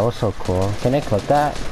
That was so cool. Can I clip that?